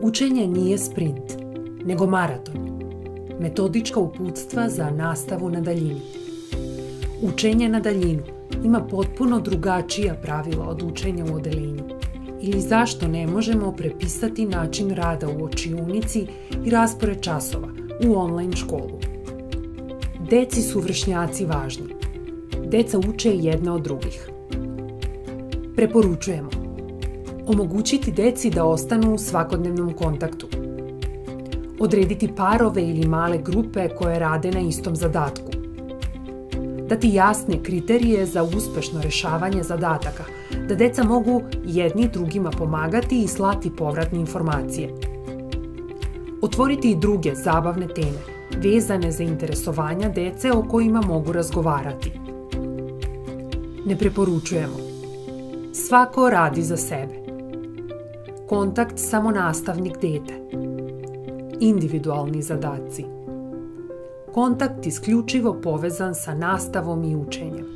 Učenje nije sprint, nego maraton. Metodička uputstva za nastavu na daljinu. Učenje na daljinu ima potpuno drugačija pravila od učenja u odelinju. Ili zašto ne možemo prepisati način rada u očionici i raspored časova u online školu. Deci su vršnjaci važni. Deca uče jedna od drugih. Preporučujemo omogućiti deci da ostanu u svakodnevnom kontaktu. Odrediti parove ili male grupe koje rade na istom zadatku. Dati jasne kriterije za uspešno rešavanje zadataka, da deca mogu jedni drugima pomagati i slati povratne informacije. Otvoriti i druge zabavne teme, vezane za interesovanja dece o kojima mogu razgovarati. Ne preporučujemo. Svako radi za sebe kontakt samo nastavnik dete. Individualni zadaci. Kontakt isključivo povezan sa nastavom i učenjem.